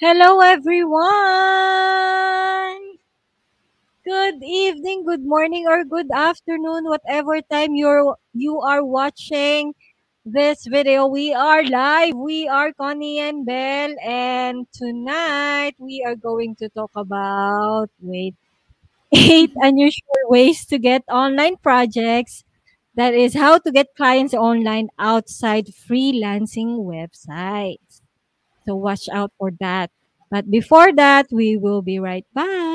Hello, everyone. Good evening, good morning, or good afternoon, whatever time you're you are watching this video. We are live. We are Connie and Belle, and tonight we are going to talk about wait eight unusual ways to get online projects. That is how to get clients online outside freelancing websites. So watch out for that. But before that, we will be right back.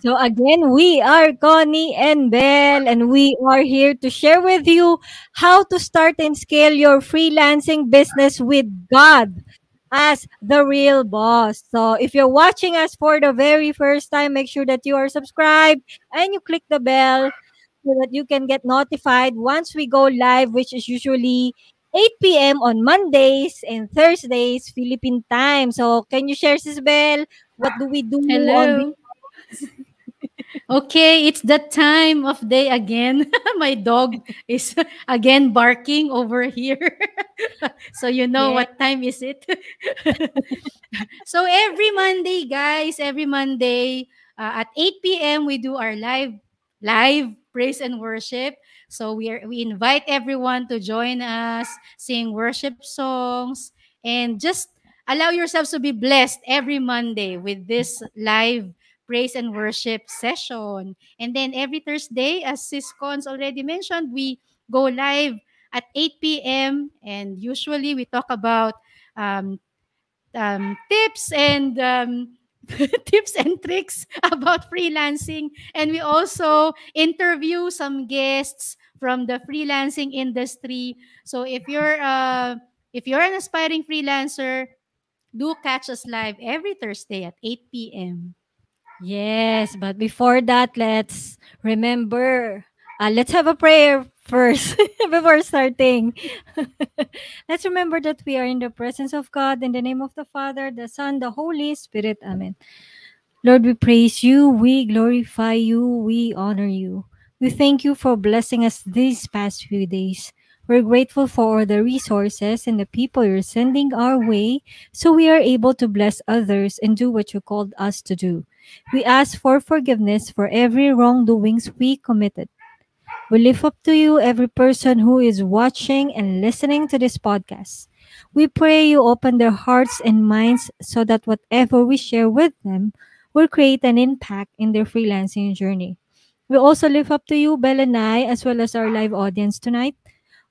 So again, we are Connie and Belle, and we are here to share with you how to start and scale your freelancing business with God as the real boss. So if you're watching us for the very first time, make sure that you are subscribed and you click the bell so that you can get notified once we go live, which is usually 8 p.m. on Mondays and Thursdays, Philippine time. So can you share, Sisbel? What do we do Hello. Okay, it's that time of day again. My dog is again barking over here. so you know Yeah. what time is it? so every Monday, guys, every Monday uh, at 8 p.m. we do our live live praise and worship. So we are we invite everyone to join us, sing worship songs, and just allow yourselves to be blessed every Monday with this live praise and worship session. And then every Thursday, as Sis Cons already mentioned, we go live at 8 p.m. And usually we talk about um, um, tips and um, tips and tricks about freelancing. And we also interview some guests from the freelancing industry. So if you're uh, if you're an aspiring freelancer, do catch us live every Thursday at 8 p.m. Yes, but before that, let's remember. Uh, let's have a prayer first before starting. let's remember that we are in the presence of God in the name of the Father, the Son, the Holy Spirit. Amen. Lord, we praise you, we glorify you, we honor you. We thank you for blessing us these past few days. We're grateful for all the resources and the people you're sending our way so we are able to bless others and do what you called us to do. We ask for forgiveness for every wrongdoings we committed. We lift up to you every person who is watching and listening to this podcast. We pray you open their hearts and minds so that whatever we share with them will create an impact in their freelancing journey. We also lift up to you, Belle and I, as well as our live audience tonight.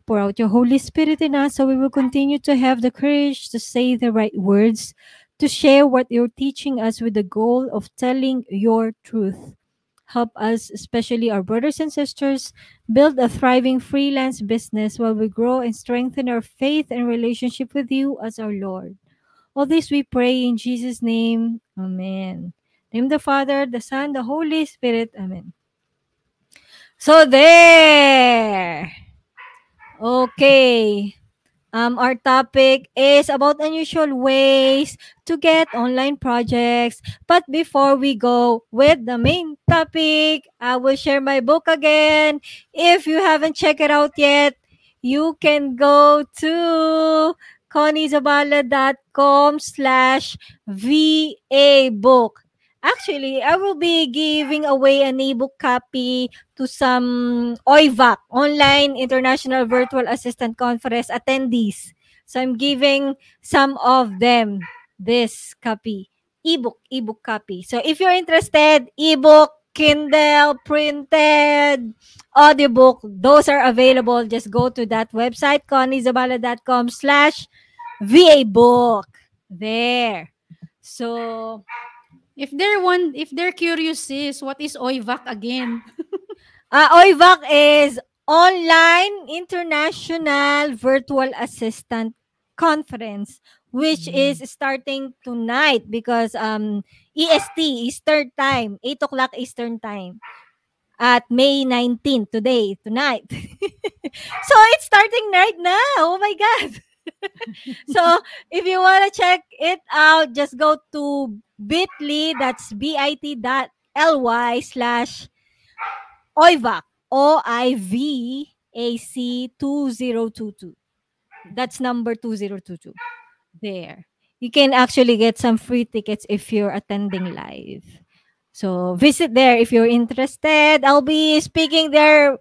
Pour out your Holy Spirit in us so we will continue to have the courage to say the right words, to share what you're teaching us with the goal of telling your truth. Help us, especially our brothers and sisters, build a thriving freelance business while we grow and strengthen our faith and relationship with you as our Lord. All this we pray in Jesus' name. Amen. Name the Father, the Son, the Holy Spirit. Amen. So there. Okay. Um, our topic is about unusual ways to get online projects. But before we go with the main topic, I will share my book again. If you haven't checked it out yet, you can go to conniezabala.com slash VA book. Actually, I will be giving away an ebook copy to some OIVAC, Online International Virtual Assistant Conference attendees. So I'm giving some of them this copy, ebook, ebook copy. So if you're interested, ebook, Kindle, printed, audiobook, those are available. Just go to that website, conniezabala.com slash VA book. There. So If they're one, if they're curious, sis, what is OIVAC again? Uh, OIVAC is Online International Virtual Assistant Conference, which Mm. is starting tonight because um EST, Eastern Time, 8 o'clock Eastern Time at May 19, today, tonight. so it's starting right now. Oh my God. so if you want to check it out, just go to bit.ly, that's bit.ly slash OIVAC. O I V A C 2022. That's number 2022. There. You can actually get some free tickets if you're attending live. So visit there if you're interested. I'll be speaking there.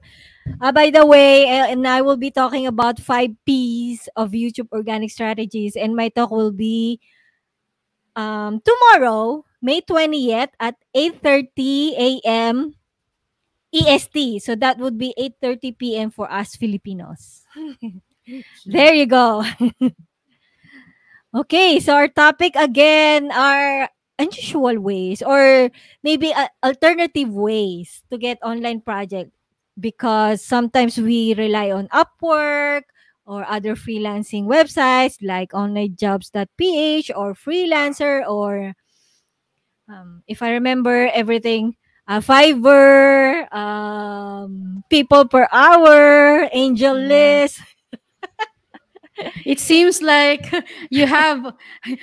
Uh, by the way, uh, and I will be talking about five P's of YouTube organic strategies, and my talk will be um, tomorrow, May 20th at 8:30 a.m. EST. So that would be 8:30 p.m. for us Filipinos. there you go. okay, so our topic again are unusual ways or maybe uh, alternative ways to get online project because sometimes we rely on Upwork or other freelancing websites like onlinejobs.ph or freelancer or um, if I remember everything, uh, Fiverr, um, people per hour, Angel. List. It seems like you have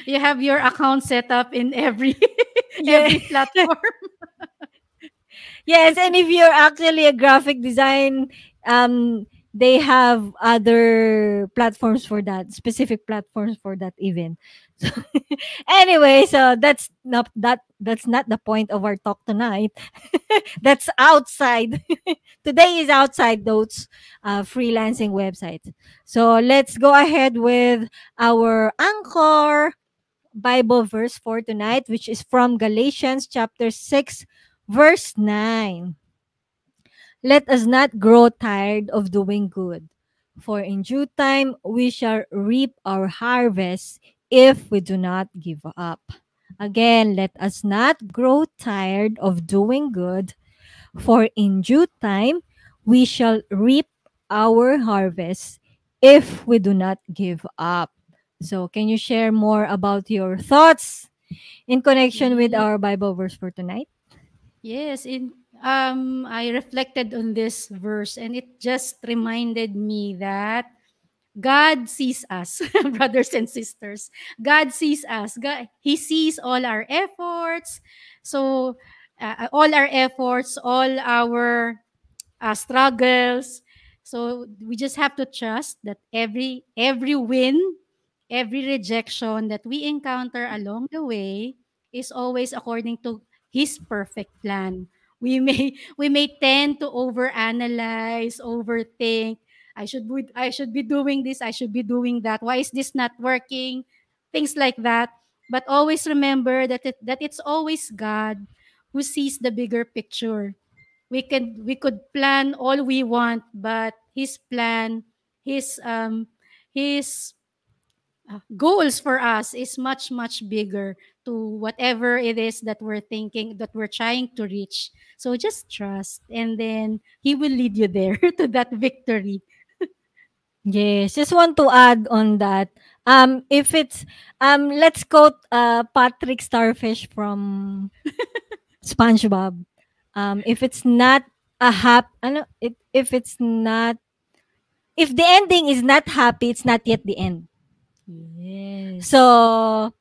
you have your account set up in every every platform. Yes, and if you're actually a graphic design, um, they have other platforms for that, specific platforms for that event. So, anyway, so that's not that that's not the point of our talk tonight. that's outside. Today is outside those uh, freelancing websites. So let's go ahead with our anchor Bible verse for tonight, which is from Galatians chapter 6, verse 9. Let us not grow tired of doing good, for in due time we shall reap our harvest if we do not give up. Again, let us not grow tired of doing good, for in due time we shall reap our harvest if we do not give up. So, can you share more about your thoughts in connection with mm-hmm. our Bible verse for tonight? Yes, in um I reflected on this verse and it just reminded me that God sees us, brothers and sisters. God sees us. God, he sees all our efforts. So uh, all our efforts, all our uh, struggles. So we just have to trust that every every win, every rejection that we encounter along the way is always according to his perfect plan. We may we may tend to overanalyze, overthink. I should be, I should be doing this, I should be doing that. Why is this not working? Things like that. But always remember that it, that it's always God who sees the bigger picture we can we could plan all we want but his plan his um his uh, goals for us is much much bigger to whatever it is that we're thinking that we're trying to reach so just trust and then he will lead you there to that victory Yes, just want to add on that. Um, if it's um, let's quote uh Patrick Starfish from SpongeBob. Um, if it's not a hap, ano, it, if it's not, if the ending is not happy, it's not yet the end. yes So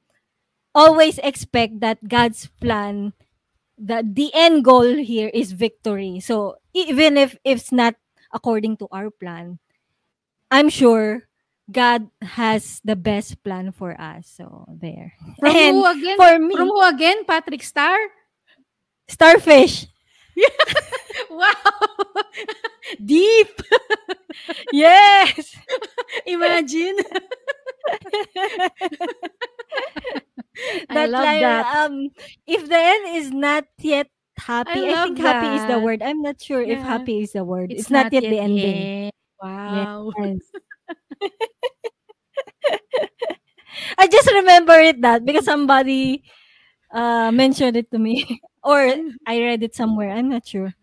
always expect that God's plan, that the end goal here is victory. So even if it's not according to our plan, I'm sure God has the best plan for us. So there. from and who again for me, from who again patrick star starfish. Yeah. wow deep Yes. imagine i love line, that um if the end is not yet happy, I, love think happy is the word. I'm not sure if happy is the word. It's, It's, not, yet the ending. end. Wow. Yes. I just remember it that because somebody uh mentioned it to me or I read it somewhere. I'm not sure.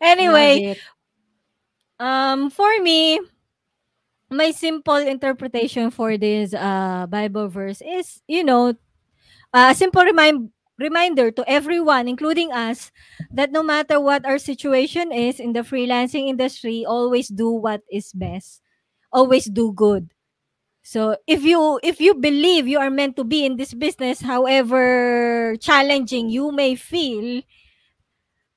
Anyway, um for me my simple interpretation for this uh Bible verse is, you know, a simple remind reminder to everyone including us that no matter what our situation is in the freelancing industry, always do what is best. Always do good. So if you if you believe you are meant to be in this business, however challenging you may feel,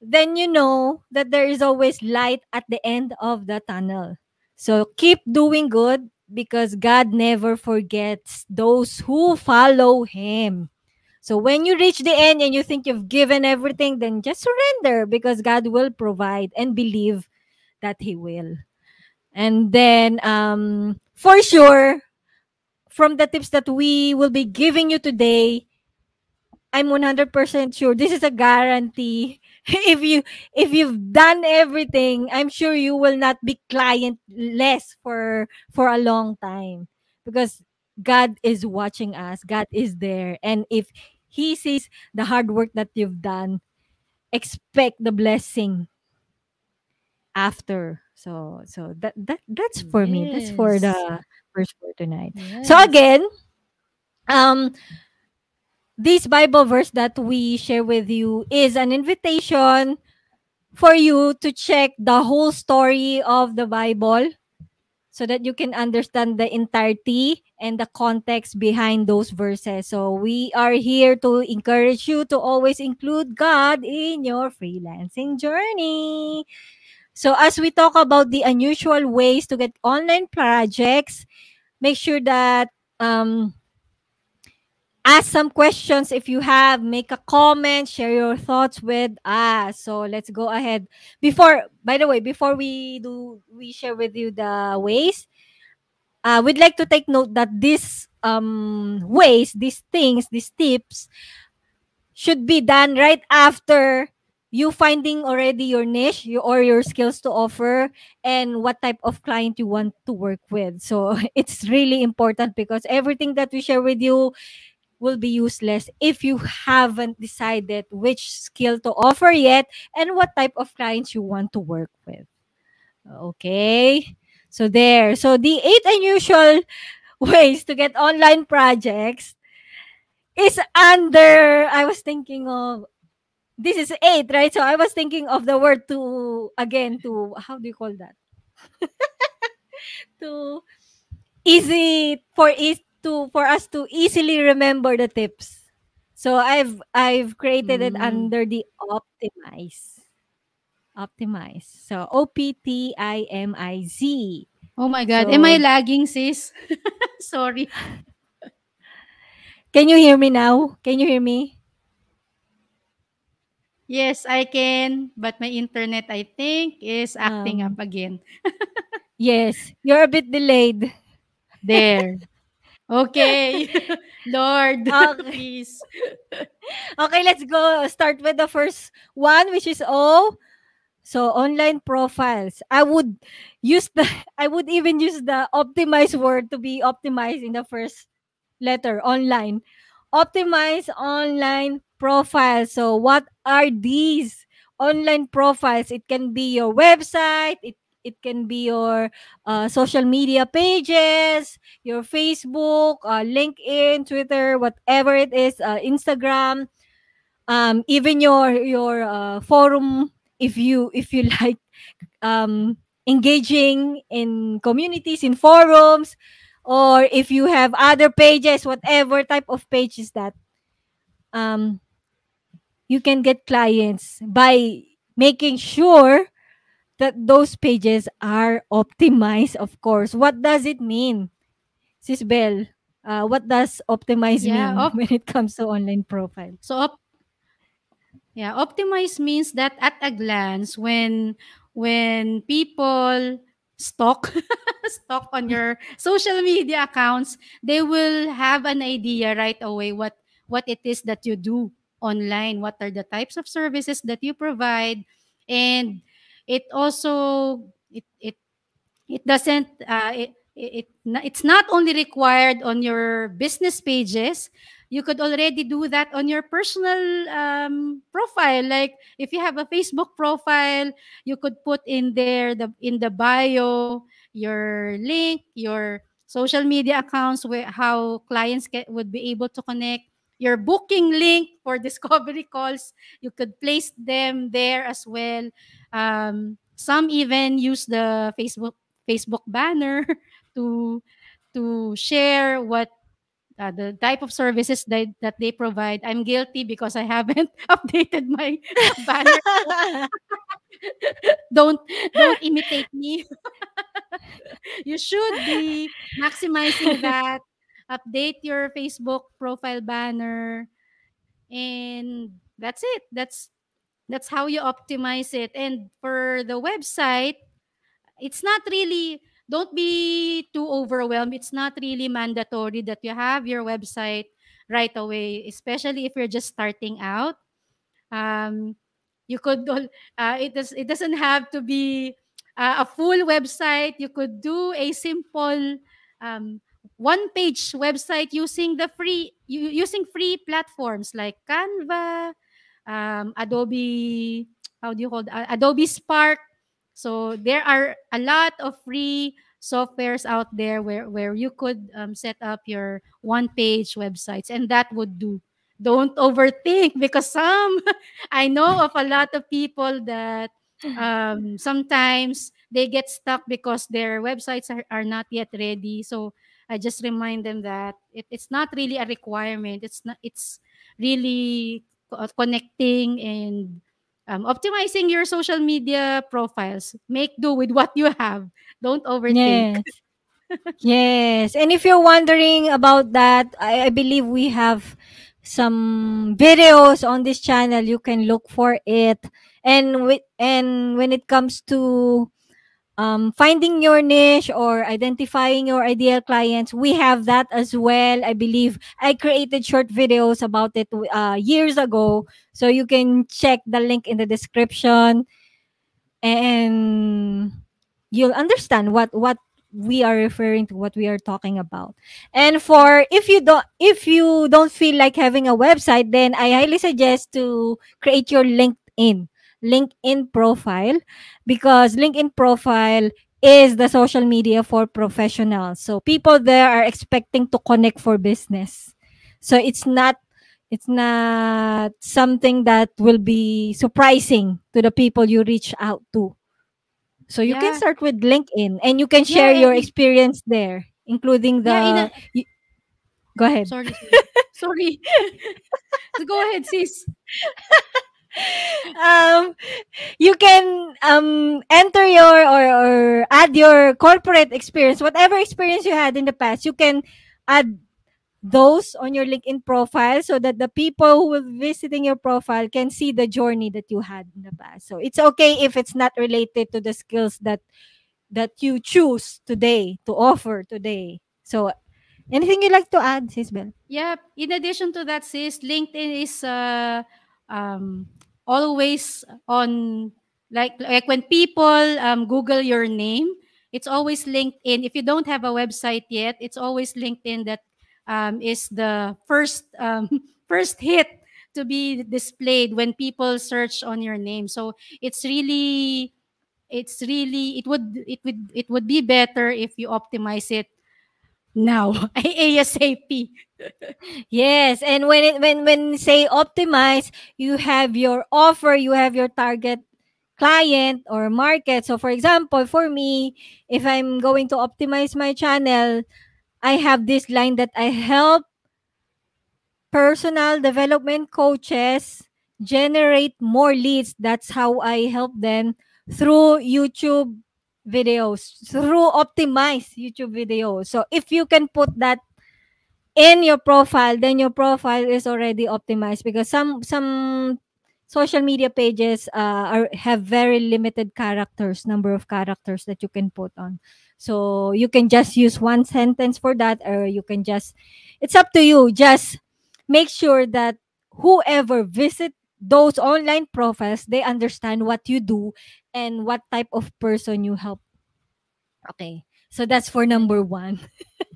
then you know that there is always light at the end of the tunnel. So keep doing good because God never forgets those who follow Him. So when you reach the end and you think you've given everything, then just surrender because God will provide and believe that He will. And then, um, for sure, from the tips that we will be giving you today, I'm 100% sure this is a guarantee. if you if you've done everything, I'm sure you will not be client less for for a long time because God is watching us. God is there and if he sees the hard work that you've done, expect the blessing after. So so that that that's for me. That's for the first for tonight. So again, um this Bible verse that we share with you is an invitation for you to check the whole story of the Bible so that you can understand the entirety and the context behind those verses. So we are here to encourage you to always include God in your freelancing journey. So as we talk about the unusual ways to get online projects, make sure that um ask some questions. If you have make a comment share your thoughts with us. So let's go ahead. Before by the way before we do we share with you the ways uh, we'd like to take note that these um ways these things these tips should be done right after you finding already your niche you, or your skills to offer and what type of client you want to work with. So it's really important because everything that we share with you will be useless if you haven't decided which skill to offer yet and what type of clients you want to work with. Okay. So there. So the eight unusual ways to get online projects is under I was thinking of this is eight, right? So I was thinking of the word to again to how do you call that? to easy for is to for us to easily remember the tips. So I've I've created it Mm. under the optimize. Optimize. So O P T I M I Z. Oh my God. Am I So lagging, sis? Sorry. can you hear me now? Can you hear me? Yes, I can. But my internet, I think, is acting up Um again. yes, you're a bit delayed. There. Okay. Lord, Okay. please. Okay, let's go start with the first one which is O. So online profiles. I would use the I would even use the optimized word to be optimized in the first letter online. Optimize online profiles. So what are these online profiles? It can be your website, it it can be your uh, social media pages, your Facebook, uh, LinkedIn, Twitter, whatever it is, uh, Instagram, um, even your your uh, forum. If you if you like um, engaging in communities, in forums, or if you have other pages, whatever type of page is that, um, you can get clients by making sure that those pages are optimized, of course. What does it mean, Sis Belle? Uh, what does optimize Yeah, mean op- when it comes to online profile? so op- Yeah, optimize means that at a glance when when people stalk stalk on your social media accounts, they will have an idea right away what what it is that you do online, what are the types of services that you provide and it also it it it doesn't uh, it, it, it it's not only required on your business pages. You could already do that on your personal um, profile. Like if you have a facebook profile you could put in there the in the bio your link your social media accounts where how clients get, would be able to connect. Your booking link for discovery calls you could place them there as well um, some even use the facebook Facebook banner to to share what uh, the type of services that, that they provide. I'm guilty because I haven't updated my banner. don't don't imitate me. you should be maximizing that. Update your Facebook profile banner, and that's it. That's that's how you optimize it. And for the website, it's not really don't be too overwhelmed. It's not really mandatory that you have your website right away, especially if you're just starting out. Um, you could uh, it does it doesn't have to be uh, a full website. You could do a simple um, one page website using the free using free platforms like Canva, um, Adobe, how do you call it? Adobe Spark. So there are a lot of free softwares out there where, where you could um, set up your one page websites and that would do. Don't overthink because some, I know of a lot of people that um, sometimes they get stuck because their websites are, are not yet ready. So I just remind them that it, it's not really a requirement. It's not, it's really connecting and um, optimizing your social media profiles. Make do with what you have. Don't overthink. Yes. yes. And if you're wondering about that, I, I believe we have some videos on this channel. You can look for it. And with and when it comes to um, finding your niche or identifying your ideal clients we have that as well. I believe i created short videos about it uh, years ago. So you can check the link in the description. And you'll understand what what we are referring to what we are talking about. And for if you don't if you don't feel like having a website then i highly suggest to create your linkedin LinkedIn profile because LinkedIn profile is the social media for professionals. So people there are expecting to connect for business. So it's not it's not something that will be surprising to the people you reach out to. So you yeah. can start with LinkedIn and you can share yeah, your experience there, including the yeah, a, Go ahead. Sorry. Sorry. Go ahead, sis. Um, you can um, enter your or, or add your corporate experience, whatever experience you had in the past, you can add those on your LinkedIn profile so that the people who will visiting your profile can see the journey that you had in the past. So it's okay if it's not related to the skills that that you choose today to offer today. So anything you like to add, Sis Belle? Yeah, in addition to that, sis, LinkedIn is uh um always on like like when people um, Google your name, it's always LinkedIn. If you don't have a website yet, it's always LinkedIn that um, is the first um, first hit to be displayed when people search on your name. So it's really it's really it would it would it would be better if you optimize it now asap yes and when it when when say optimize you have your offer you have your target client or market. So for example for me if i'm going to optimize my channel i have this line that i help personal development coaches generate more leads. That's how i help them through youtube videos through optimized YouTube videos. So if you can put that in your profile, then your profile is already optimized because some some social media pages uh, are have very limited characters, number of characters that you can put on. So you can just use one sentence for that, or you can just it's up to you. Just make sure that whoever visit those online profiles they understand what you do and what type of person you help. Okay. So that's for number one.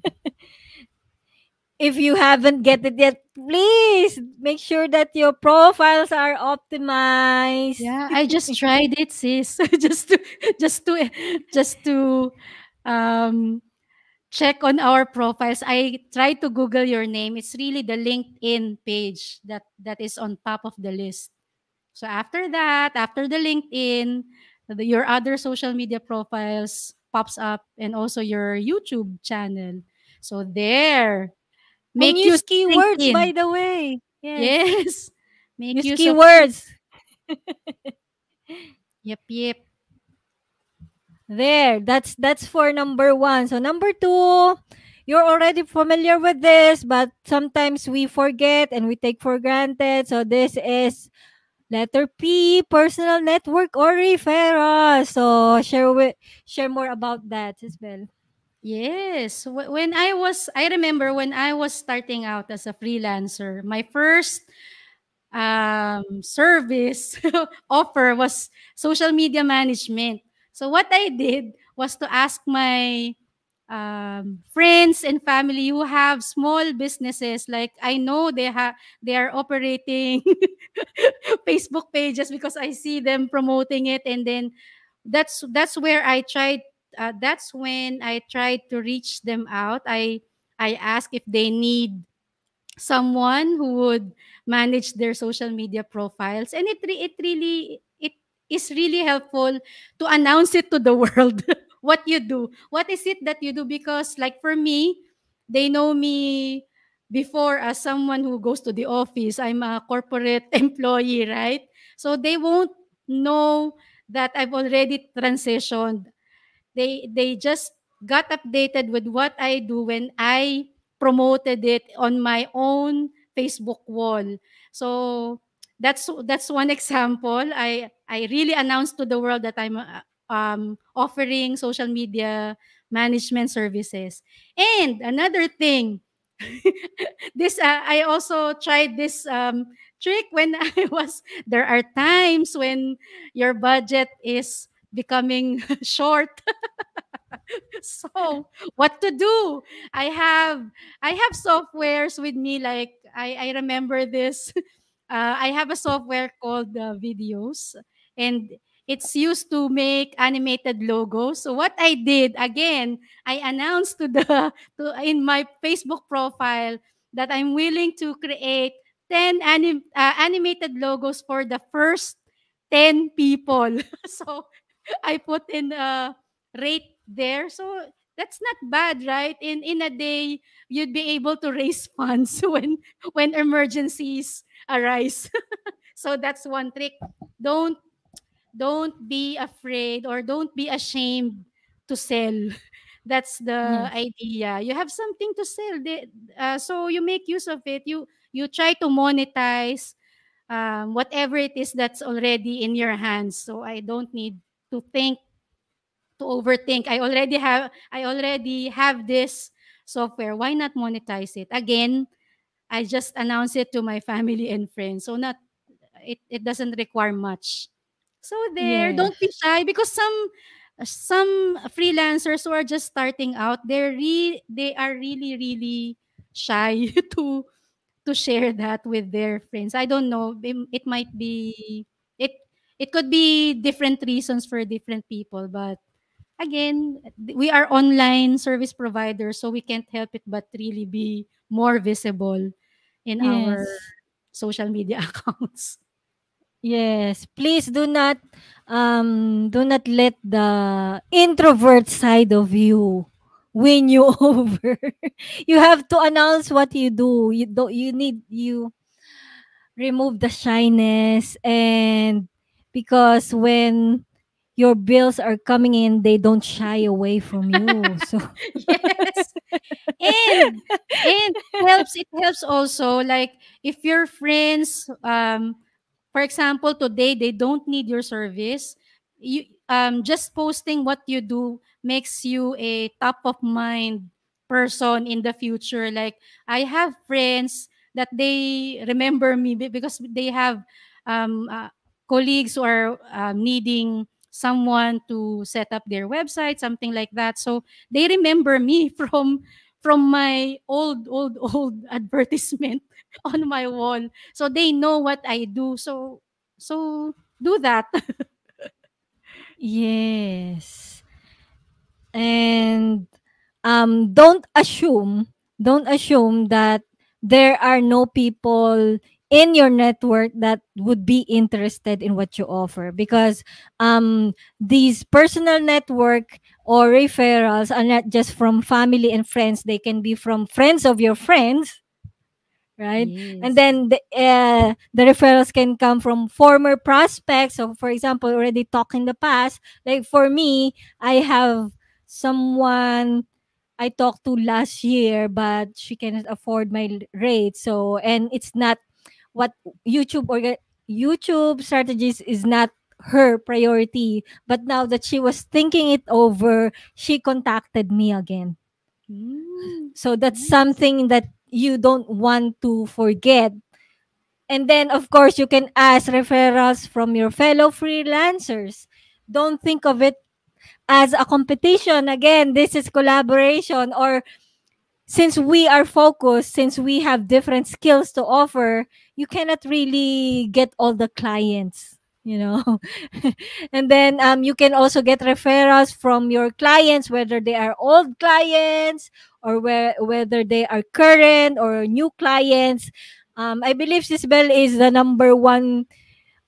if you haven't get it yet, please make sure that your profiles are optimized. Yeah, I just tried it, sis. just to just to just to um check on our profiles. I tried to Google your name. It's really the LinkedIn page that that is on top of the list. So after that, after the LinkedIn, the, your other social media profiles pops up and also your YouTube channel. So there, oh, make you Unused sink keywords, in. by the way. Yes. Yes. Make Use use keywords. Yep, yep. There. That's that's for number one. So number two, you're already familiar with this, but sometimes we forget and we take for granted. So this is letter P, personal network or referral. So share with share more about that, Isabel. Yes. Wh- When I was, I remember when I was starting out as a freelancer, my first um, service offer was social media management. So what I did was to ask my um, friends and family who have small businesses. Like I know they have they are operating Facebook pages because I see them promoting it, and then that's that's where I tried. Uh, that's when I tried to reach them out. I I ask if they need someone who would manage their social media profiles and it it really it is really helpful to announce it to the world what you do. What is it that you do? Because like for me they know me before as someone who goes to the office. I'm a corporate employee right? So they won't know that i've already transitioned. They they just got updated with what I do when I promoted it on my own Facebook wall. So that's that's one example. I I really announced to the world that I'm um, offering social media management services. And another thing, this uh, I also tried this um, trick when I was. There are times when your budget is becoming short so what to do i have i have softwares with me like i i remember this uh, i have a software called uh, Viddyoze and it's used to make animated logos so what i did again i announced to the to in my facebook profile that i'm willing to create 10 anim, uh, animated logos for the first 10 people so i put in a rate there. So that's not bad, right? In in a day, you'd be able to raise funds when when emergencies arise. so that's one trick. Don't don't be afraid or don't be ashamed to sell. That's the Yes. idea. You have something to sell, uh, so you make use of it. You you try to monetize um, whatever it is that's already in your hands. So I don't need to think to overthink. I already have I already have this software. Why not monetize it? Again, I just announce it to my family and friends. So not it, it doesn't require much. So there, Yes. don't be shy because some some freelancers who are just starting out, they're re- they are really really shy to to share that with their friends. I don't know. It, it might be it it could be different reasons for different people, but again, we are online service providers, so we can't help it but really be more visible in our social media accounts. Yes. Please do not um do not let the introvert side of you win you over. you have to announce what you do. You do you need you remove the shyness and because when your bills are coming in, they don't shy away from you. So yes. And and it helps it helps also like if your friends um for example today they don't need your service. You um just posting what you do makes you a top of mind person in the future. Like i have friends that they remember me because they have um uh, colleagues who are um, needing someone to set up their website something like that. So they remember me from from my old old old advertisement on my wall so they know what I do. So so do that. yes. And um don't assume don't assume that there are no people in your network that would be interested in what you offer because um these personal network or referrals are not just from family and friends they can be from friends of your friends right? And then the uh, the referrals can come from former prospects. So, for example, already talked in the past. Like for me, I have someone I talked to last year, but she cannot afford my rate. So, and it's not what YouTube or YouTube strategies is not her priority. But now that she was thinking it over, she contacted me again. Mm, So that's something that you don't want to forget. And then, of course, you can ask referrals from your fellow freelancers. Don't think of it as a competition. Again, this is collaboration or since we are focused, since we have different skills to offer, you cannot really get all the clients, you know. and then um, you can also get referrals from your clients, whether they are old clients or where, whether they are current or new clients. Um, I believe Sisbel is the number one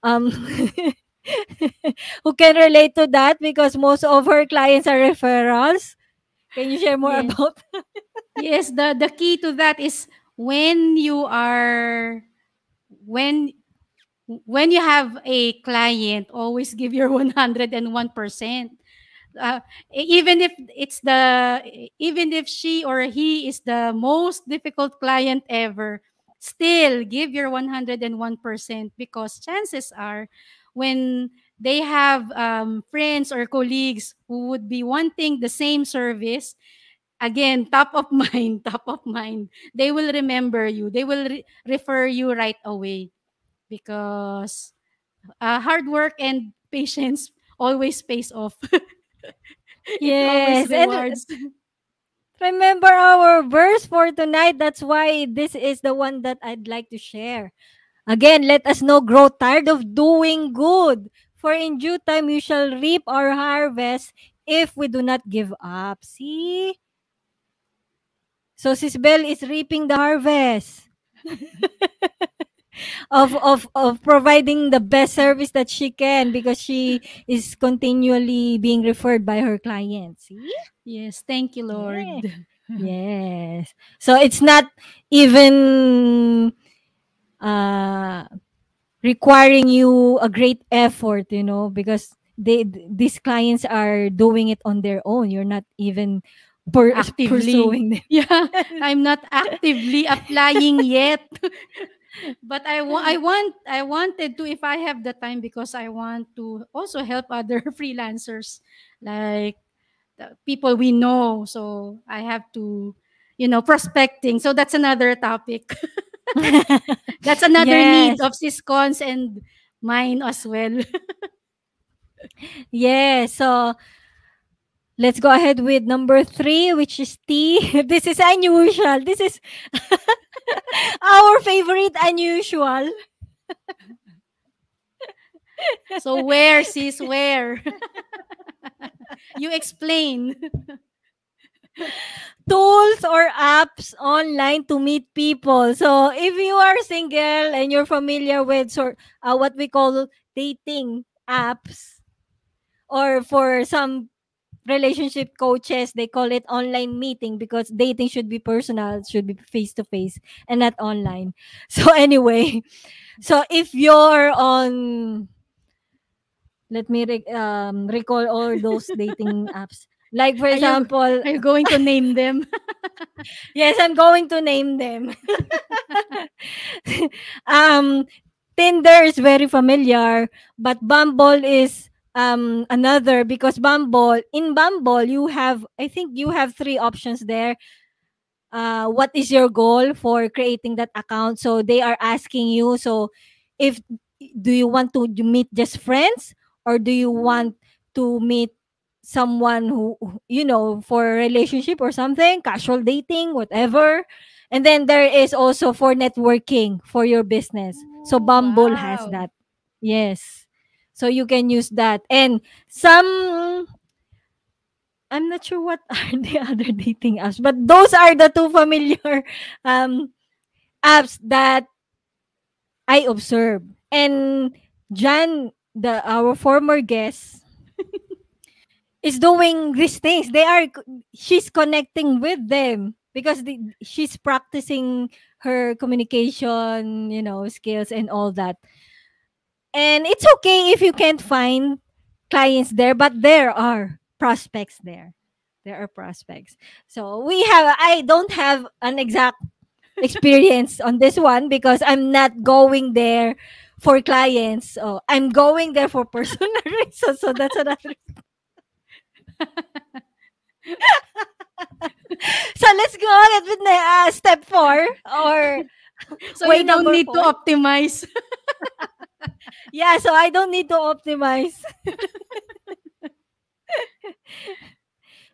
um, who can relate to that because most of her clients are referrals. Can you share more Yes. about Yes, the the key to that is when you are when when you have a client, always give your 101%. Uh, even if it's the even if she or he is the most difficult client ever, still give your 101% because chances are when they have um, friends or colleagues who would be wanting the same service again top of mind top of mind they will remember you they will re- refer you right away because uh, hard work and patience always pays off Yes, and remember our verse for tonight. That's why this is the one that I'd like to share. Again, let us not grow tired of doing good, for in due time you shall reap our harvest if we do not give up. See? So Sisbel is reaping the harvest of, of of providing the best service that she can because she is continually being referred by her clients. See? yes thank you Yeah. lord Yes. So it's not even uh requiring you a great effort, you know, because they these clients are doing it on their own. You're not even per- actively pursuing them. yeah i'm not actively applying yet but I want I want I wanted to if I have the time because I want to also help other freelancers like the people we know. So I have to, you know, prospecting. So that's another topic. that's another need yes. of Syscons and mine as well. Yes. So let's go ahead with number three, which is T. this is unusual. This is our favorite unusual. so where sis where? you explain. tools or apps online to meet people. So if you are single and you're familiar with sort uh, what we call dating apps or for some relationship coaches they call it online meeting because dating should be personal should be face to face and not online so anyway so if you're on let me re- um, recall all those dating apps like for Are you example are you going to name them? Yes, I'm going to name them. um, Tinder is very familiar, but Bumble is um another because Bumble in Bumble you have I think you have three options there. Uh, what is your goal for creating that account? So they are asking you. So if do you want to meet just friends or do you want to meet someone who you know for a relationship or something casual dating whatever and then there is also for networking for your business so bumble has that yes so you can use that and some i'm not sure what are the other dating apps but those are the two familiar um apps that i observe and Jan, the our former guest is doing these things. They are she's connecting with them because the, she's practicing her communication, you know, skills and all that. And it's okay if you can't find clients there, but there are prospects there. There are prospects. So we have I don't have an exact experience on this one because I'm not going there for clients. So I'm going there for personal reasons. So that's another. so let's go ahead with the, uh, step four or so you don't need four. to optimize. Yeah, so I don't need to optimize.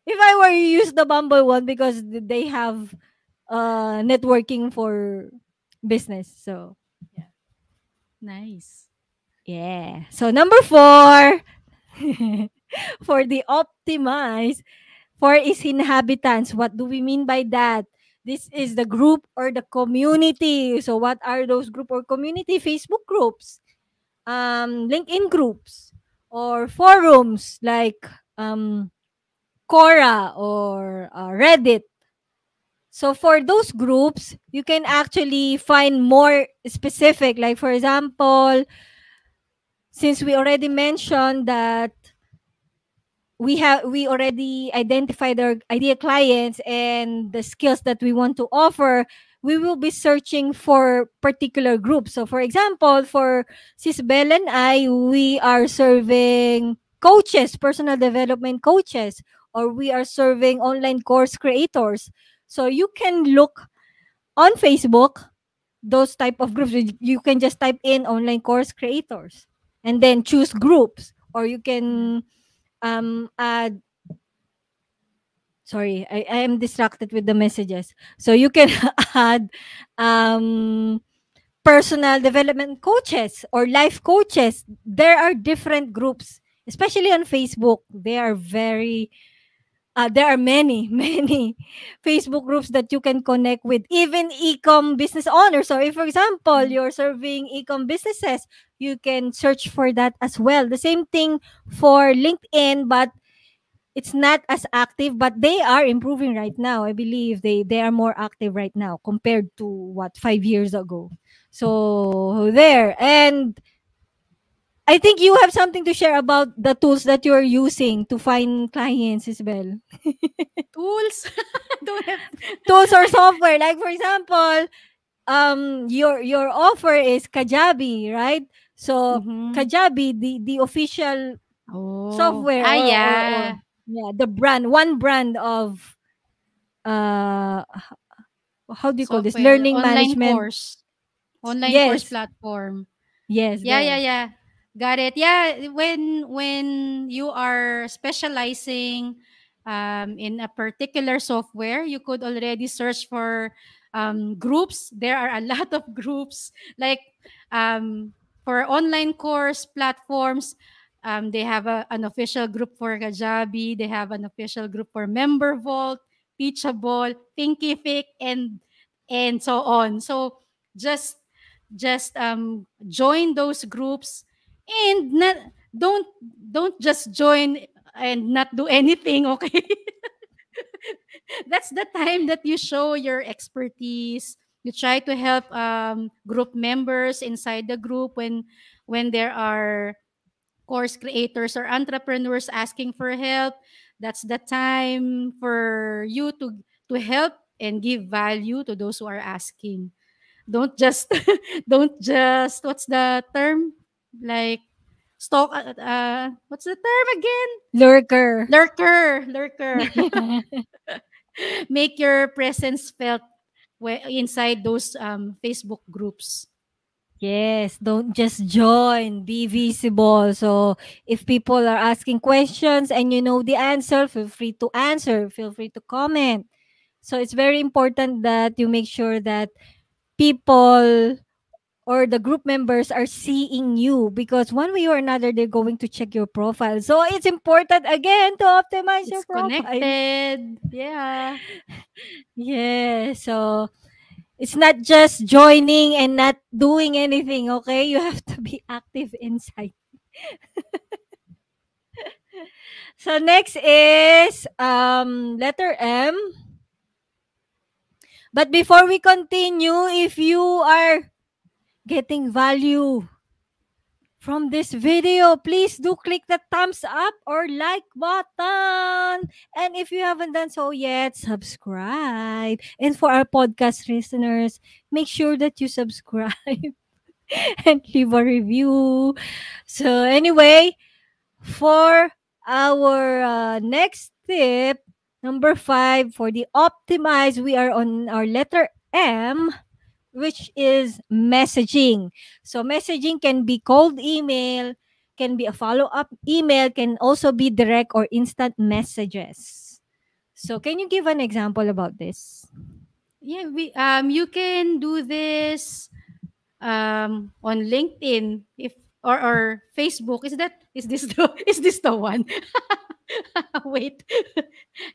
if I were to use the Bumble one because they have uh networking for business. So yeah. Nice. Yeah. So number four for the optimize for is inhabitants. What do we mean by that? This is the group or the community. So what are those group or community? Facebook groups, um, LinkedIn groups, or forums like um, Quora or uh, Reddit. So for those groups, you can actually find more specific. Like for example, since we already mentioned that we have we already identified our ideal clients and the skills that we want to offer we will be searching for particular groups. So for example for Sisbel and I we are serving coaches personal development coaches or we are serving online course creators. So you can look on Facebook those type of groups. You can just type in online course creators and then choose groups or you can um add sorry I, I am distracted with the messages. So you can add um personal development coaches or life coaches. There are different groups especially on facebook. They are very uh, there are many many facebook groups that you can connect with. Even ecom business owners. So if for example mm. you're serving ecom businesses you can search for that as well. The same thing for linkedin but it's not as active but they are improving right now i believe they they are more active right now compared to what five years ago so there and I think you have something to share about the tools that you're using to find clients, Isabel. tools? tools or software. Like for example, um your your offer is Kajabi, right? So mm-hmm. Kajabi, the the official oh. software. Ah, or, yeah. Or, or, yeah, the brand, one brand of uh how do you software, call this? Learning online management course. Online yes. course platform. Yes. Yeah, yeah, yeah. Got it. Yeah, when when you are specializing um, in a particular software, you could already search for um, groups. There are a lot of groups like um, for online course platforms. Um, they have a, an official group for Kajabi. They have an official group for MemberVault, Teachable, Thinkific, and and so on. So just just um, join those groups and not don't don't just join and not do anything okay that's the time that you show your expertise you try to help um, group members inside the group when when there are course creators or entrepreneurs asking for help that's the time for you to to help and give value to those who are asking. Don't just don't just what's the term? Like stalk uh, uh what's the term again? Lurker. Lurker lurker. Make your presence felt inside those um, facebook groups Yes, don't just join, be visible. So, if people are asking questions and you know the answer, feel free to answer, feel free to comment. So, it's very important that you make sure that people or the group members are seeing you because one way or another they're going to check your profile. So it's important again to optimize it's your profile. Connected. Yeah. yeah. So it's not just joining and not doing anything, okay? You have to be active inside. so next is um letter M But before we continue, if you are getting value from this video, please do click the thumbs up or like button. And if you haven't done so yet, subscribe. And for our podcast listeners, make sure that you subscribe and leave a review. So, anyway, for our uh, next tip, number five, for the optimize, we are on our letter M which is messaging. So messaging can be cold email, can be a follow-up email, can also be direct or instant messages. So can you give an example about this? Yeah, we um you can do this um on LinkedIn if or or Facebook. Is that is this the is this the one? Wait.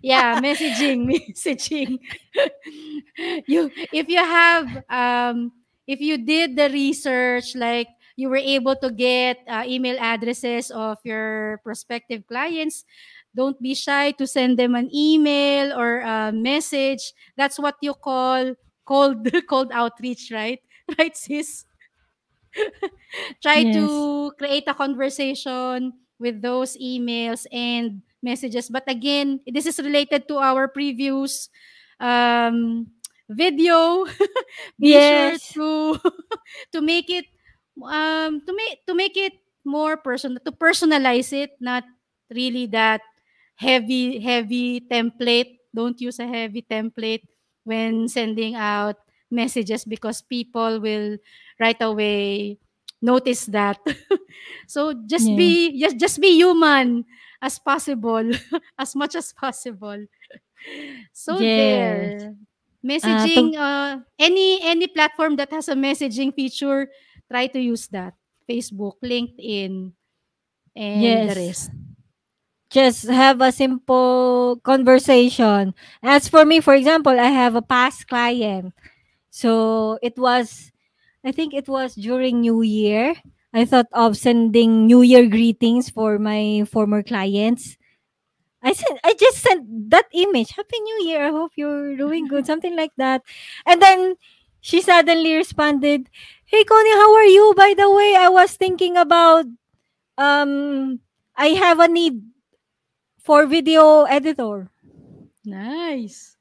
yeah, messaging, messaging. you if you have um if you did the research like you were able to get uh, email addresses of your prospective clients don't be shy to send them an email or a message that's what you call cold cold outreach right right sis try Yes. to create a conversation with those emails and messages. But again this is related to our previous um video. Be sure Yes. to to make it um to make to make it more personal to personalize it not really that heavy heavy template. Don't use a heavy template when sending out messages because people will right away notice that so just Yeah. be just just be human as possible as much as possible so Yes. there Uh, messaging to, uh any any platform that has a messaging feature try to use that facebook linkedin and the yes. rest Just have a simple conversation. As for me, for example, I have a past client. So it was, I think it was during New Year. I thought of sending New Year greetings for my former clients. I sent, I just sent that image. Happy New Year. I hope you're doing good. Something like that. And then she suddenly responded, Hey Connie, how are you? By the way, I was thinking about um I have a need for video editor. nice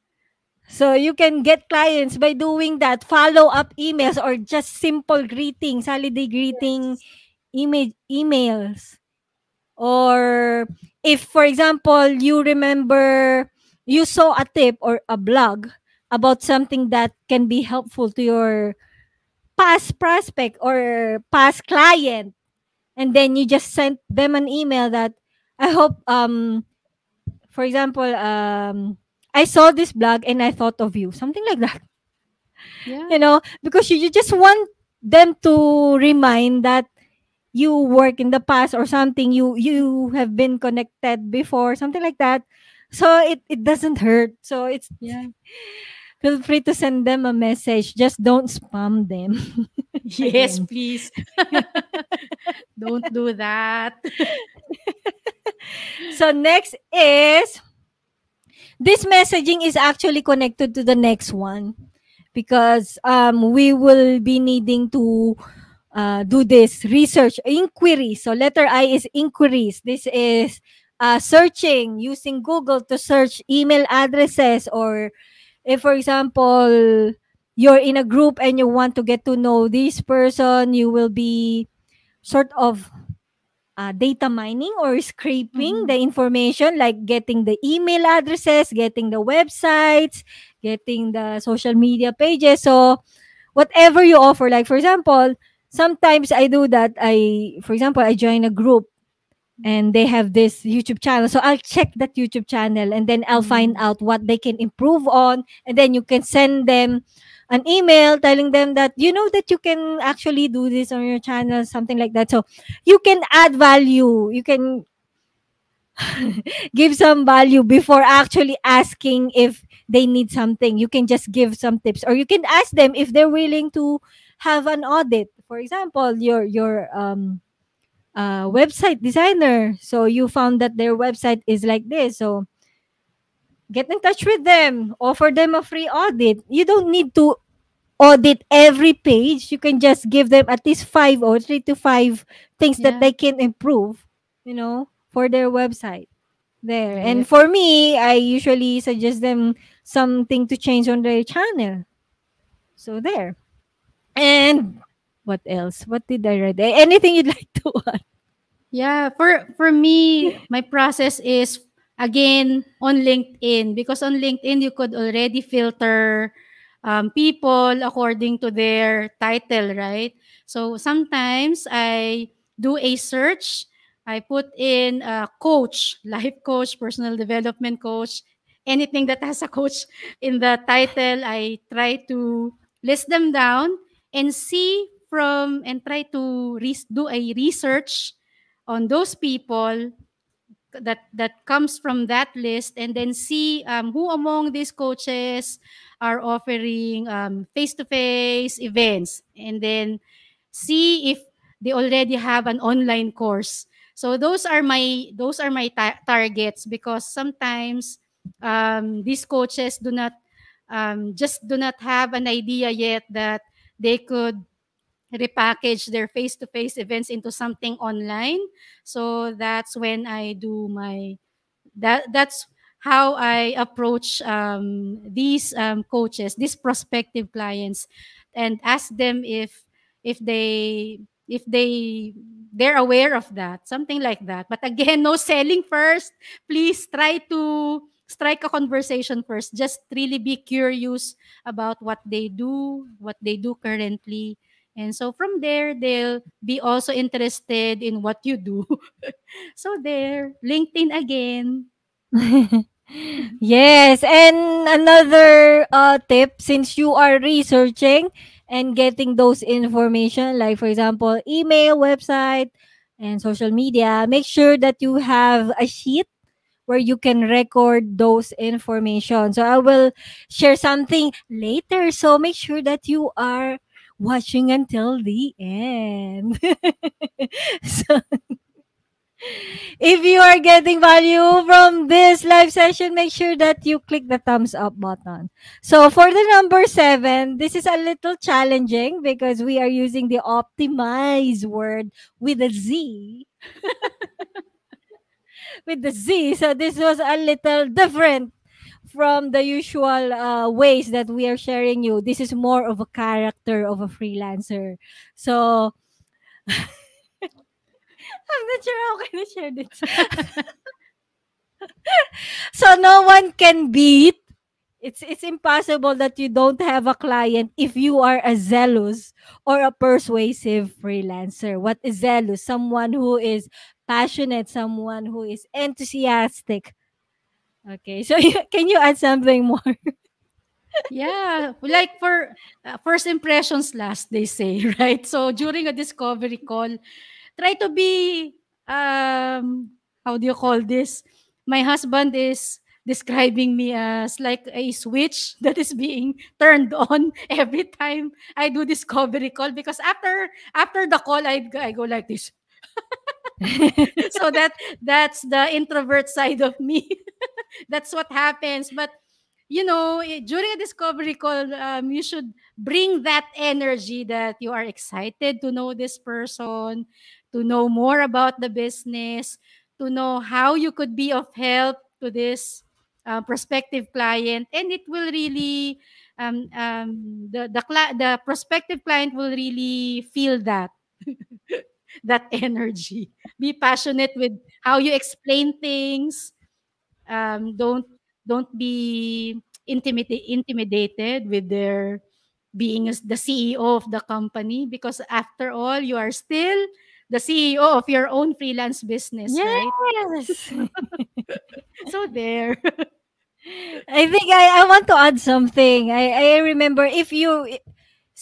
So you can get clients by doing that follow up emails or just simple greetings, holiday greeting image emails. Or if for example you remember you saw a tip or a blog about something that can be helpful to your past prospect or past client and then you just sent them an email that I hope um for example um I saw this blog and I thought of you. Something like that. Yeah. You know because you, you just want them to remind that you work in the past or something you you have been connected before something like that. So it, it doesn't hurt. So it's yeah. feel free to send them a message. Just don't spam them. Yes please. Don't do that. So next is this messaging is actually connected to the next one because um, we will be needing to uh, do this research inquiry. So letter I is inquiries. This is uh, searching using Google to search email addresses or if for example you're in a group and you want to get to know this person, you will be sort of uh, data mining or scraping Mhm. the information like getting the email addresses getting the websites getting the social media pages so whatever you offer like for example sometimes i do that i for example i join a group and they have this youtube channel so i'll check that youtube channel and then i'll find Mhm. out what they can improve on and then you can send them an email telling them that you know that you can actually do this on your channel something like that. So you can add value. You can give some value before actually asking if they need something. You can just give some tips or you can ask them if they're willing to have an audit. For example your your um uh, website designer. So you found that their website is like this. So get in touch with them, offer them a free audit. You don't need to audit every page. You can just give them at least five or three to five things that they can improve, you know, for their website. There. Yeah. And for me, I usually suggest them something to change on their channel. So there. And what else? What did I write? Anything you'd like to add? Yeah, for for me, my process is again on LinkedIn because on LinkedIn you could already filter um, people according to their title, right? So sometimes I do a search. I put in a coach, life coach, personal development coach, anything that has a coach in the title. I try to list them down and see from and try to re- do a research on those people that that comes from that list and then see um, who among these coaches are offering um, face-to-face events. And then see if they already have an online course. So those are my those are my ta- targets because sometimes um, these coaches do not um, just do not have an idea yet that they could repackage their face-to-face events into something online. So that's when i do my that that's how i approach um, these um, coaches these prospective clients and ask them if if they if they they're aware of that something like that. But again no selling first. Please try to strike a conversation first. Just really be curious about what they do what they do currently and so from there, they'll be also interested in what you do. so there, LinkedIn again. yes, and another uh, tip since you are researching and getting those information, like for example, email, website, and social media, make sure that you have a sheet where you can record those information. So I will share something later. So make sure that you are watching until the end. so if you are getting value from this live session, make sure that you click the thumbs up button. So for the number seven, this is a little challenging because we are using the optimize word with a Z. with the Z. So this was a little different from the usual uh, ways that we are sharing you. This is more of a character of a freelancer. So I'm not sure how can I share this. so no one can beat. It's it's impossible that you don't have a client if you are a zealous or a persuasive freelancer. What is zealous? Someone who is passionate, someone who is enthusiastic. Okay, so can you add something more? Yeah, like for uh, first impressions last, they say, right? So during a discovery call, try to be um how do you call this? My husband is describing me as like a switch that is being turned on every time I do discovery call because after after the call I, I go like this. so that that's the introvert side of me. that's what happens. But you know, during a discovery call, um, you should bring that energy that you are excited to know this person, to know more about the business, to know how you could be of help to this uh, prospective client, and it will really um, um, the the the prospective client will really feel that that energy. Be passionate with how you explain things. Um, don't don't be intimidate, intimidated with their being the CEO of the company because after all, you are still the CEO of your own freelance business, right? yes. So there. I think I, I want to add something. I, I remember if you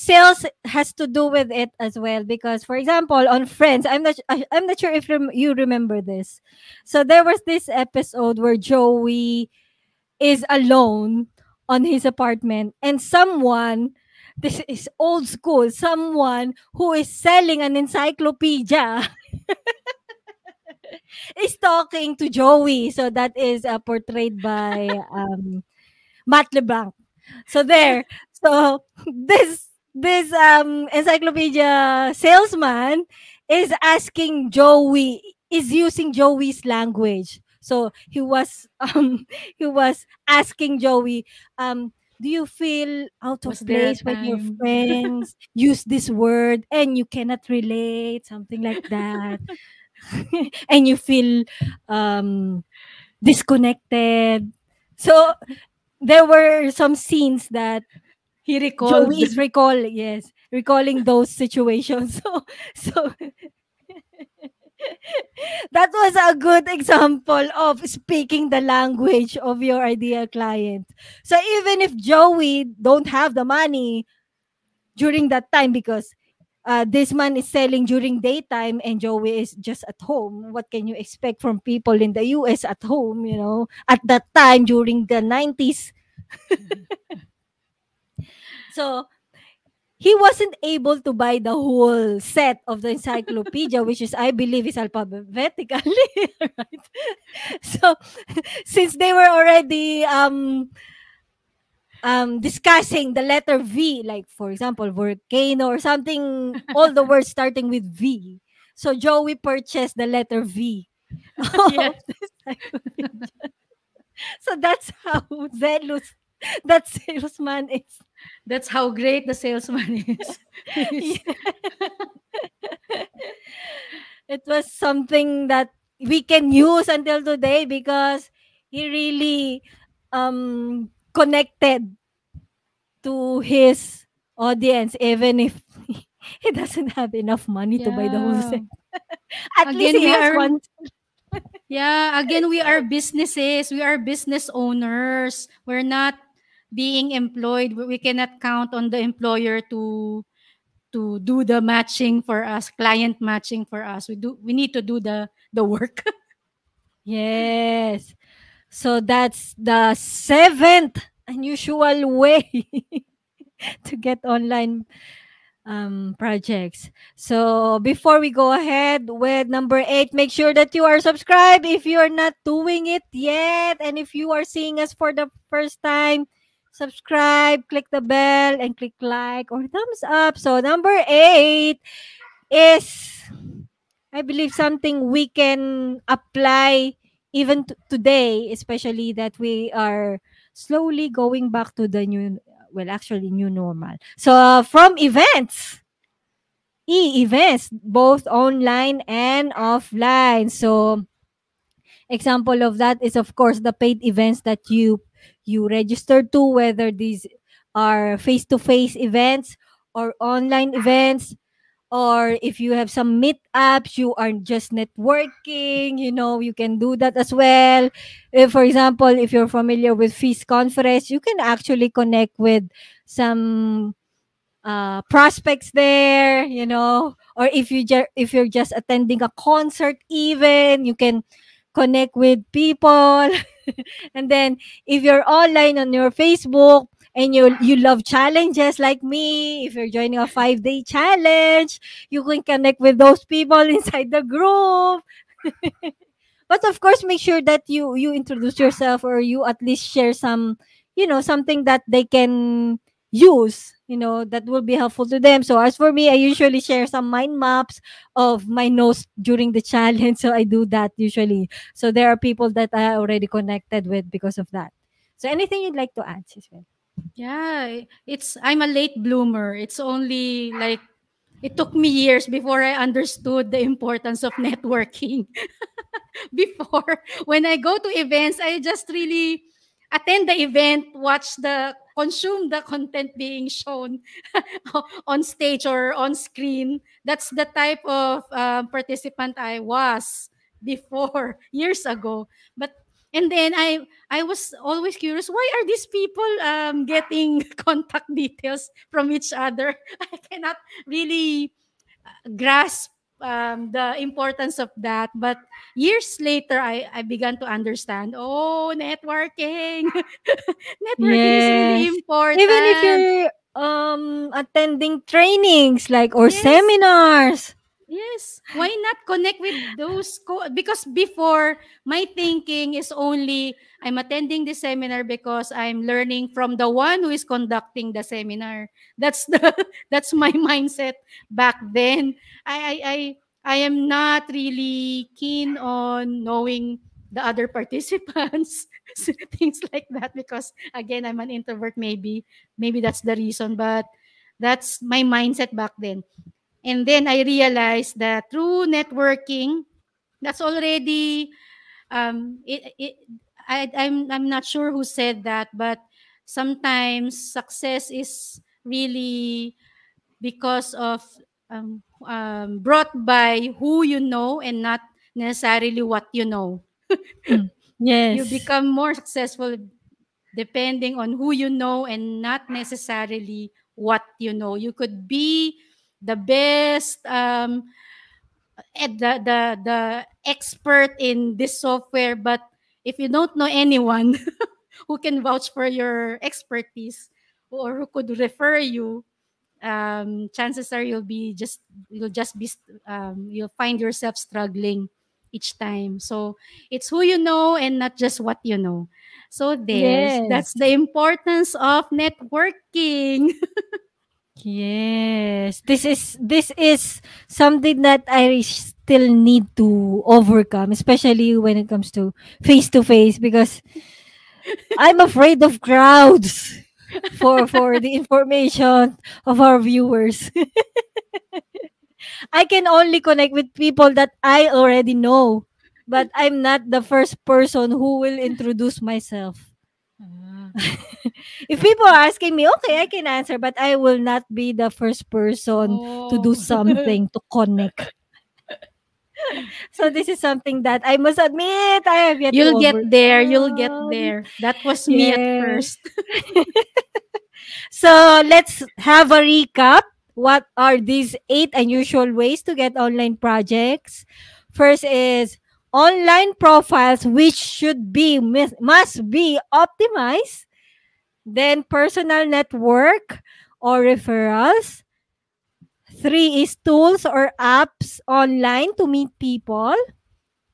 sales has to do with it as well because for example on friends i'm not i'm not sure if rem- you remember this so there was this episode where joey is alone on his apartment and someone this is old school someone who is selling an encyclopedia is talking to Joey. So that is uh, portrayed by um, Matt LeBlanc. So there. So this this um encyclopedia salesman is asking Joey is using Joey's language. So he was um he was asking Joey um do you feel out of Was place when your friends? Use this word and you cannot relate something like that. And you feel um disconnected. So there were some scenes that He recalled. Joey is recall yes recalling those situations so so that was a good example of speaking the language of your ideal client so even if Joey don't have the money during that time because uh, this man is selling during daytime and Joey is just at home. What can you expect from people in the US at home, you know, at that time during the 90s? so he wasn't able to buy the whole set of the encyclopedia, which is, I believe, is alphabetically, right? So, since they were already um, um, discussing the letter V, like for example, volcano or something, all the words starting with V. So Joey purchased the letter V. Yes. so that's how zealous that salesman is. That's how great the salesman is. It was something that we can use until today because he really um connected to his audience even if he doesn't have enough money to buy the whole Yeah. set. At Again, least he has are- one. Yeah, again, we are businesses. We are business owners. We're not being employed. We cannot count on the employer to to do the matching for us, client matching for us. We do. We need to do the the work. Yes. So that's the seventh unusual way to get online um, projects. So before we go ahead with number eight, make sure that you are subscribed if you are not doing it yet. And if you are seeing us for the first time, subscribe, click the bell, and click like or thumbs up. So number eight is, I believe, something we can apply even today, especially that we are slowly going back to the new well actually new normal so uh, from events e-events both online and offline so example of that is of course the paid events that you you register to whether these are face-to-face events or online events or if you have some meetups you are just networking you know you can do that as well. If for example if you're familiar with feast conference you can actually connect with some uh, prospects there you know. Or if you just if you're just attending a concert even you can connect with people. And then if you're online on your facebook and you you love challenges like me if you're joining a five day challenge you can connect with those people inside the group. But of course make sure that you you introduce yourself or you at least share some you know something that they can use you know that will be helpful to them so as for me i usually share some mind maps of my notes during the challenge so i do that usually so there are people that i already connected with because of that so anything you'd like to add Sis Belle? Yeah, it's I'm a late bloomer. It's only like it took me years before I understood the importance of networking. before when I go to events, I just really attend the event, watch the consume the content being shown on stage or on screen. That's the type of um, participant I was before years ago. But and then I I was always curious why are these people um, getting contact details from each other? I cannot really uh, grasp um, the importance of that. But years later, I, I began to understand. Oh, networking, networking is really Yes. important. even if you're um attending trainings like or Yes. seminars Yes. Why not connect with those co- because before my thinking is only I'm attending the seminar because I'm learning from the one who is conducting the seminar. That's the that's my mindset back then. I I I, I am not really keen on knowing the other participants things like that because again I'm an introvert maybe maybe that's the reason but that's my mindset back then and then I realized that through networking, that's already um it, it I I'm I'm not sure who said that, but sometimes success is really because of um, um brought by who you know and not necessarily what you know. Mm. you become more successful depending on who you know and not necessarily what you know. You could be the best um at the the the expert in this software but if you don't know anyone who can vouch for your expertise or who could refer you um chances are you'll be just you'll just be um you'll find yourself struggling each time. So it's who you know and not just what you know. So there's that's Yes. the importance of networking Yes. This is this is something that I still need to overcome, especially when it comes to face to face because I'm afraid of crowds for for the information of our viewers. I can only connect with people that I already know, but I'm not the first person who will introduce myself. Ah. if people are asking me, okay, I can answer, but I will not be the first person to do oh something to connect. So this is something that I must admit I have yet You'll get there. You'll get there. That was me at first. So let's have a recap. What are these eight unusual ways to get online projects? First is online profiles, which should be must be optimized. Then personal network or referrals. Three is tools or apps online to meet people.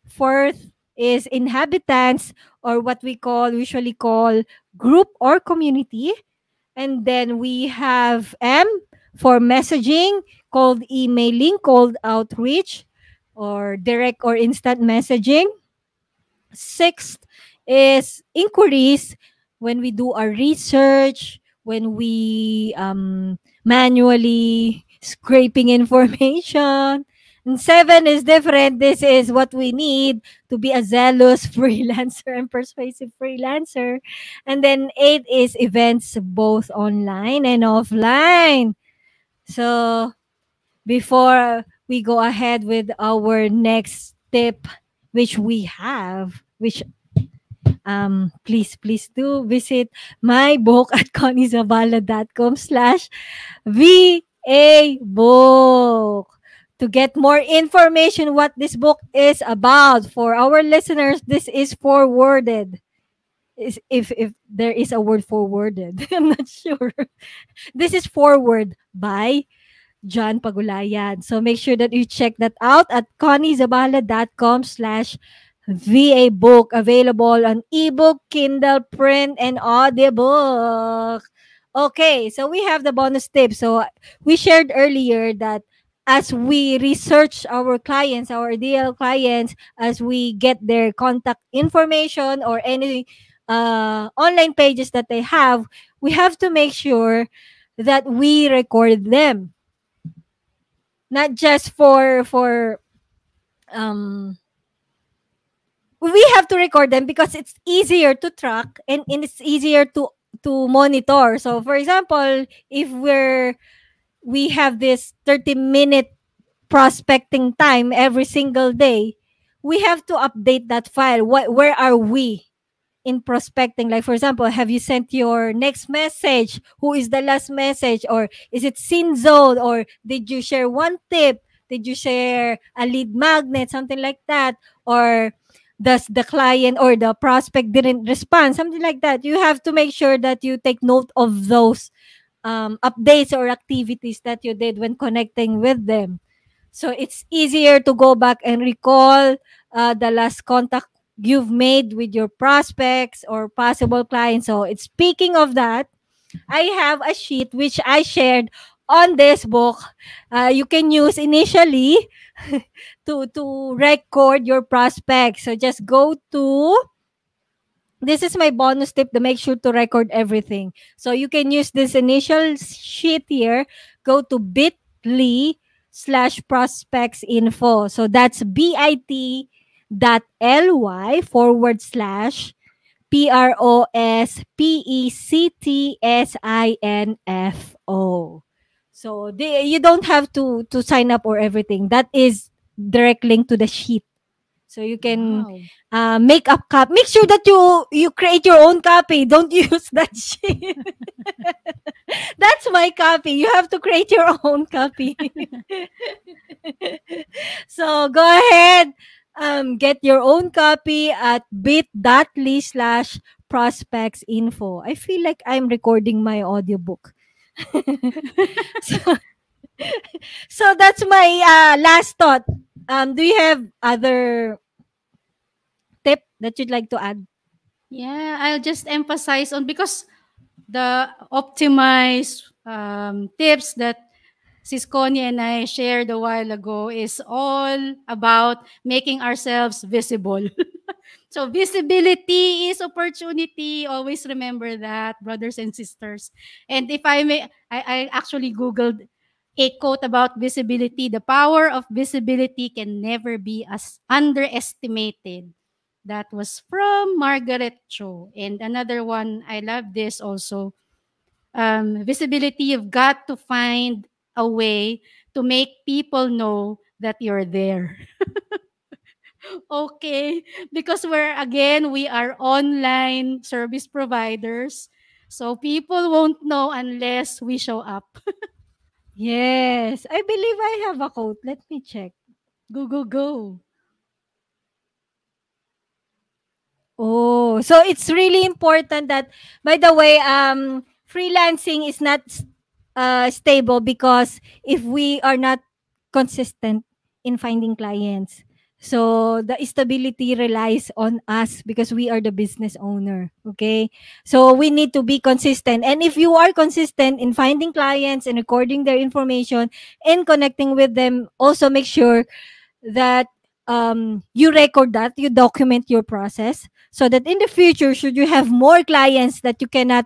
Fourth is inhabitants or what we call usually call group or community. And then we have M for messaging, called emailing, called outreach, or direct or instant messaging. Sixth is inquiries when we do our research, when we um, manually scraping information. And seven is different. This is what we need to be a zealous freelancer and persuasive freelancer. And then eight is events both online and offline. So before we go ahead with our next tip, which we have, which um please please do visit my book at conniezabala.com slash VA book to get more information what this book is about. For our listeners this is forwarded. Is if if there is a word forwarded i'm not sure. This is forward by John Pagulayan. So make sure that you check that out at conniezabala.com slash VA book available on ebook, Kindle, print, and audiobook. Okay, so we have the bonus tip. So we shared earlier that as we research our clients, our ideal clients, as we get their contact information or any uh, online pages that they have, we have to make sure that we record them not just for for um we have to record them because it's easier to track and, and it's easier to to monitor. So for example if we're we have this 30 minute prospecting time every single day we have to update that file. What where are we in prospecting like for example have you sent your next message? Who is the last message? Or is it sin zone or did you share one tip? Did you share a lead magnet? Something like that. Or does the client or the prospect didn't respond? Something like that. You have to make sure that you take note of those um, updates or activities that you did when connecting with them. So it's easier to go back and recall uh, the last contact you've made with your prospects or possible clients. So it's speaking of that, I have a sheet which I shared on this book. Uh, you can use initially to to record your prospects. So just go to this is my bonus tip to make sure to record everything. So you can use this initial sheet here. Go to bit.ly slash prospects info. So that's bit dot ly forward slash P R O S P E C T S I N F O. So they, you don't have to to sign up or everything. That is direct link to the sheet. So you can Wow. uh, make up copy. Make sure that you you create your own copy. Don't use that sheet. That's my copy. You have to create your own copy. so go ahead. Um, get your own copy at bit.ly slash prospects info. I feel like I'm recording my audiobook. so, so that's my uh, last thought. Um, do you have other tip that you'd like to add? Yeah, I'll just emphasize on because the optimized um, tips that Sis Connie and I shared a while ago is all about making ourselves visible. so visibility is opportunity. Always remember that, brothers and sisters. And if I may, I, I actually Googled a quote about visibility. The power of visibility can never be as underestimated. That was from Margaret Cho. And another one, I love this also. Um, visibility, you've got to find a way to make people know that you're there. okay, because we're again, we are online service providers. So people won't know unless we show up. Yes, I believe I have a quote. Let me check. Go, go, go. Oh, so it's really important that, by the way, um, freelancing is not uh, stable because if we are not consistent in finding clients, so the stability relies on us because we are the business owner. Okay, so we need to be consistent, and if you are consistent in finding clients and recording their information and connecting with them, also make sure that um, you record that, you document your process so that in the future, should you have more clients that you cannot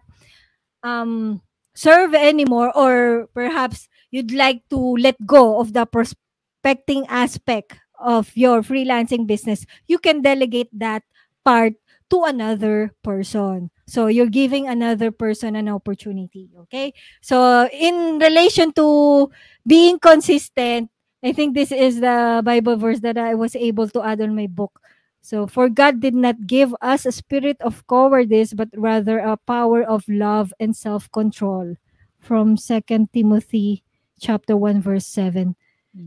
um, serve anymore, or perhaps you'd like to let go of the prospecting aspect of your freelancing business, you can delegate that part to another person. So you're giving another person an opportunity. Okay. So in relation to being consistent, I think this is the Bible verse that I was able to add on my book. So, for God did not give us a spirit of cowardice, but rather a power of love and self-control. From Second Timothy chapter 1 verse 7.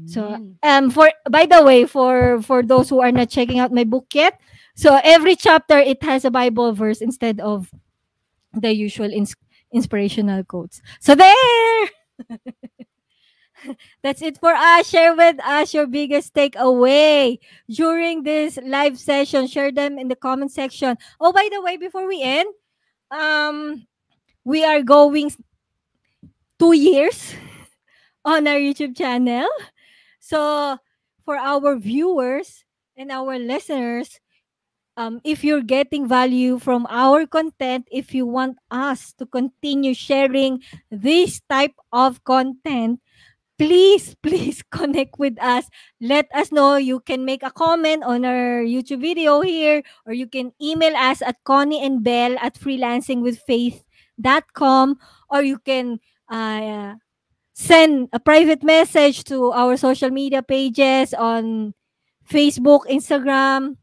So, Amen. um for by the way, for for those who are not checking out my book yet, so every chapter it has a Bible verse instead of the usual ins- inspirational quotes. So there That's it for us. Share with us your biggest takeaway during this live session. Share them in the comment section. Oh, by the way, before we end, um, we are going two years on our YouTube channel. So for our viewers and our listeners, um, if you're getting value from our content, if you want us to continue sharing this type of content, please, please connect with us. Let us know. You can make a comment on our YouTube video here, or you can email us at Connie and Belle at freelancingwithfaith.com, or you can uh, send a private message to our social media pages on Facebook, Instagram,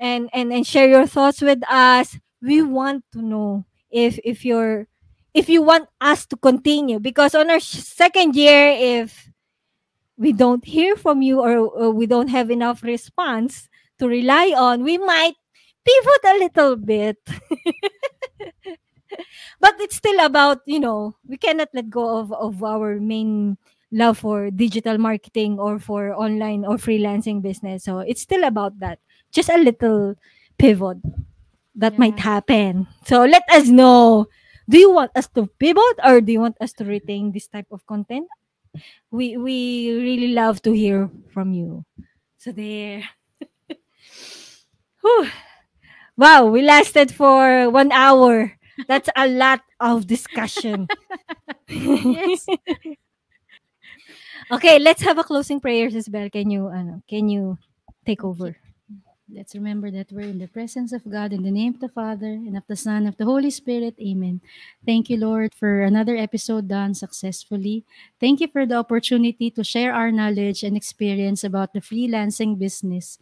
and and and share your thoughts with us. We want to know if if you're if you want us to continue because on our sh- second year if we don't hear from you or, or we don't have enough response to rely on, we might pivot a little bit. but it's still about, you know, we cannot let go of, of our main love for digital marketing or for online or freelancing business. So it's still about that. Just a little pivot that might happen. So let us know. Do you want us to pivot or do you want us to retain this type of content? We we really love to hear from you. So there. Whew. Wow, we lasted for one hour. That's a lot of discussion. Yes. okay, let's have a closing prayer, Isabel. Can you ano, can you take over? Let's remember that we're in the presence of God in the name of the Father and of the Son and of the Holy Spirit. Amen. Thank you, Lord, for another episode done successfully. Thank you for the opportunity to share our knowledge and experience about the freelancing business.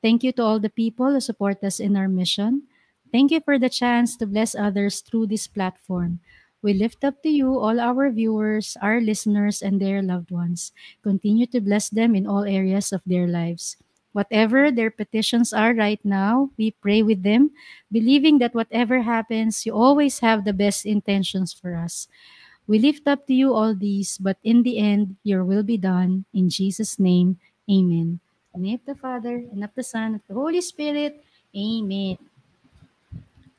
Thank you to all the people who support us in our mission. Thank you for the chance to bless others through this platform. We lift up to you all our viewers, our listeners, and their loved ones. Continue to bless them in all areas of their lives. Whatever their petitions are right now, we pray with them, believing that whatever happens, you always have the best intentions for us. We lift up to you all these, but in the end, your will be done. In Jesus' name, amen. In the name of the Father, and of the Son, and of the Holy Spirit, amen.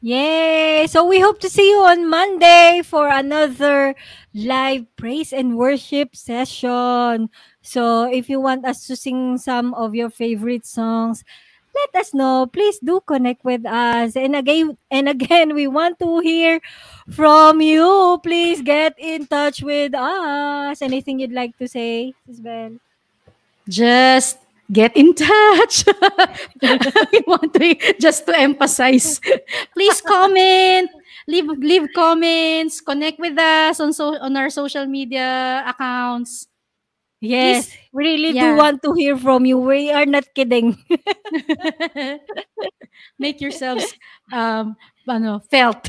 Yay! So we hope to see you on Monday for another live praise and worship session. So if you want us to sing some of your favorite songs, let us know. Please do connect with us. And again, and again, we want to hear from you. Please get in touch with us. Anything you'd like to say, Sis Belle? Just get in touch. we want to just to emphasize. Please comment, leave leave comments, connect with us on so on our social media accounts. Yes, we really yeah. do want to hear from you. We are not kidding. Make yourselves um ano, felt.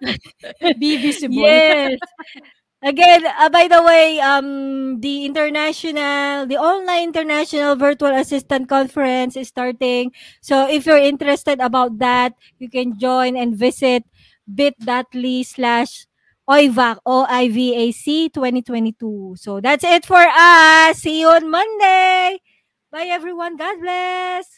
Be visible. Yes. Again, uh, by the way, um, the international, the online international virtual assistant conference is starting. So if you're interested about that, you can join and visit bit.ly slash OIVAC, O-I-V-A-C 2022. So that's it for us. See you on Monday. Bye everyone. God bless.